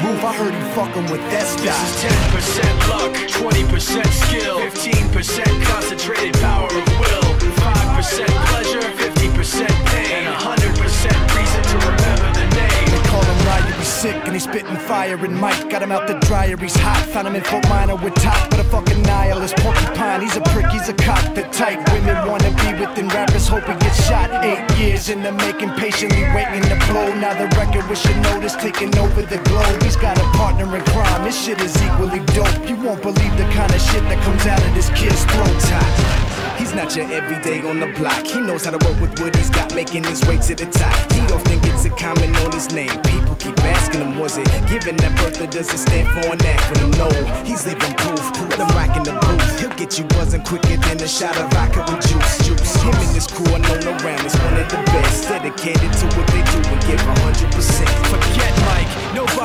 roof. I heard he fucking with that This is 10% luck, 20% skill, 15% concentrated power of will, 5% pleasure, 50% pain, and 100% reason to remember the name. They call him Ryu, he's sick and he's spitting fire and Mike got him out the dryer, he's hot. Found him in Fort Minor with Tak, but a fucking nihilist porcupine. He's a prick, he's a cock, the type women wanna be within rappers, hope he gets shot. Eight years in the making, patiently waiting to blow. Now the record with notice taking over the globe. He's got a partner in crime, this shit is equally dope. You won't believe the kind of shit that comes out of this kid's throat. Tak. He's not your everyday on the block. He knows how to work with what he's got, making his way to the top. He often gets a comment on his name. People keep asking him, was it given that birth or does it stand for an acronym? No, he's living proof. Let him rock get you buzzing quicker than a shot of vodka with juice. Juice. Him and his crew are known around as one of the best. Dedicated to what they do and give 100%. Forget Mike,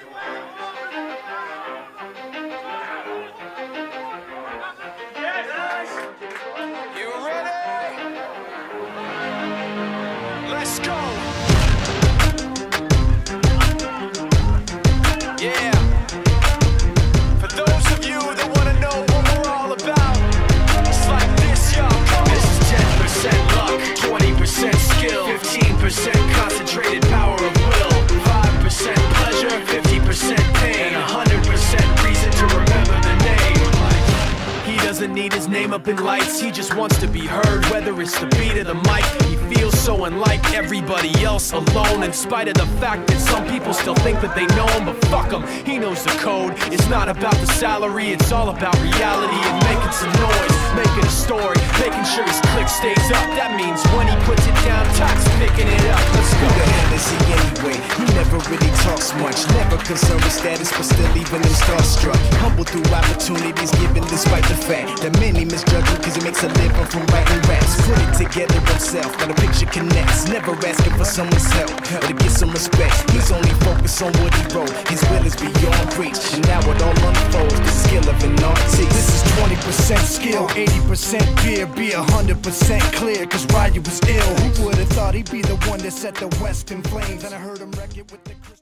You ready? Let's go. His name up in lights, he just wants to be heard. Whether it's the beat or the mic, he feels so unlike everybody else alone. In spite of the fact that some people still think that they know him, but fuck him, he knows the code. It's not about the salary, it's all about reality and making some noise, making a story, making sure his click stays up. That means when he puts it down, Tak's picking it up. Let's Who go. the hell is he anyway? He never really talks much, never concerned with status, but still leaving them starstruck. Humble through opportunities given despite the fact that many misjudge him cause he makes a living from writing raps. Put it together himself, now the picture connects. Never asking for someone's help or to get some respect. He's only focused on what he wrote, his will is beyond reach. And now it all unfolds, the skill of an artist. This is 20% skill, 80% fear, be 100% clear, cause Ryu was ill. Who would've thought he'd be the one that set the West in flames? And I heard him wreck it with the.